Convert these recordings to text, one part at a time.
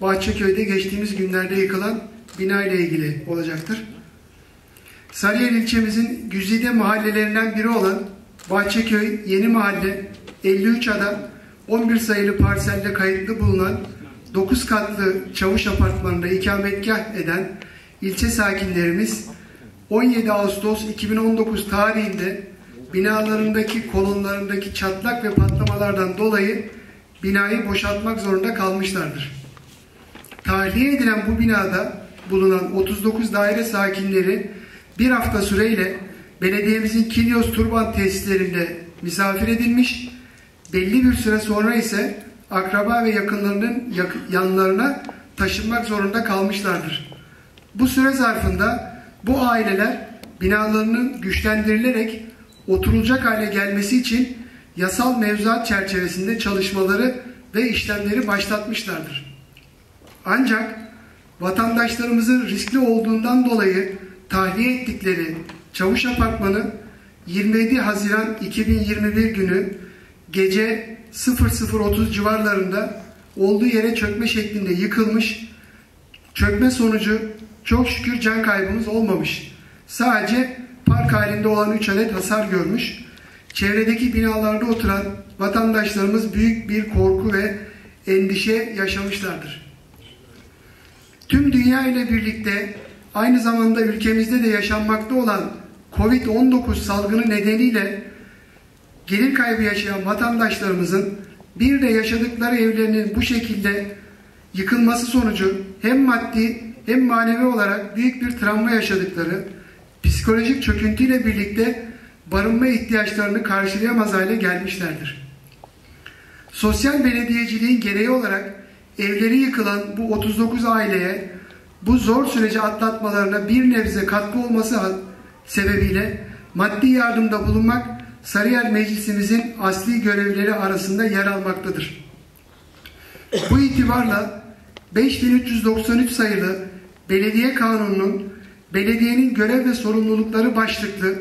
Bahçeköy'de geçtiğimiz günlerde yıkılan bina ile ilgili olacaktır. Sarıyer ilçemizin güzide mahallelerinden biri olan Bahçeköy Yeni Mahalle 53 adam 11 sayılı parselde kayıtlı bulunan 9 katlı çavuş apartmanında ikametgah eden ilçe sakinlerimiz 17 Ağustos 2019 tarihinde binalarındaki kolonlarındaki çatlak ve patlamalardan dolayı binayı boşaltmak zorunda kalmışlardır. Tahliye edilen bu binada bulunan 39 daire sakinleri bir hafta süreyle belediyemizin Kilyos Turban tesislerinde misafir edilmiş, belli bir süre sonra ise akraba ve yakınlarının yak yanlarına taşınmak zorunda kalmışlardır. Bu süre zarfında bu aileler binalarının güçlendirilerek oturulacak hale gelmesi için yasal mevzuat çerçevesinde çalışmaları ve işlemleri başlatmışlardır. Ancak vatandaşlarımızın riskli olduğundan dolayı tahliye ettikleri Çavuş Apartmanı 27 Haziran 2021 günü gece 00.30 civarlarında olduğu yere çökme şeklinde yıkılmış. Çökme sonucu çok şükür can kaybımız olmamış. Sadece park halinde olan 3 adet hasar görmüş. Çevredeki binalarda oturan vatandaşlarımız büyük bir korku ve endişe yaşamışlardır. Tüm dünya ile birlikte aynı zamanda ülkemizde de yaşanmakta olan Covid-19 salgını nedeniyle gelir kaybı yaşayan vatandaşlarımızın bir de yaşadıkları evlerinin bu şekilde yıkılması sonucu hem maddi hem manevi olarak büyük bir travma yaşadıkları, psikolojik çöküntüyle birlikte barınma ihtiyaçlarını karşılayamaz hale gelmişlerdir. Sosyal belediyeciliğin gereği olarak evleri yıkılan bu 39 aileye bu zor süreci atlatmalarına bir nebze katkı olması sebebiyle maddi yardımda bulunmak Sarıyer Meclisimizin asli görevleri arasında yer almaktadır. Bu itibarla 5393 sayılı Belediye Kanunu'nun belediyenin görev ve sorumlulukları başlıklı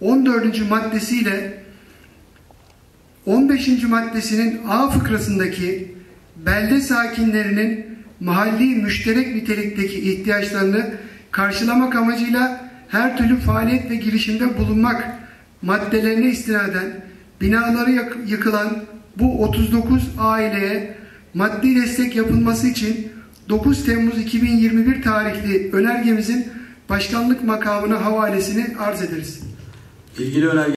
14. maddesiyle 15. maddesinin A fıkrasındaki belde sakinlerinin mahalli müşterek nitelikteki ihtiyaçlarını karşılamak amacıyla her türlü faaliyet ve girişimde bulunmak maddelerine istinaden binaları yıkılan bu 39 aileye maddi destek yapılması için 9 Temmuz 2021 tarihli önergemizin başkanlık makamına havalesini arz ederiz. İlgili önerge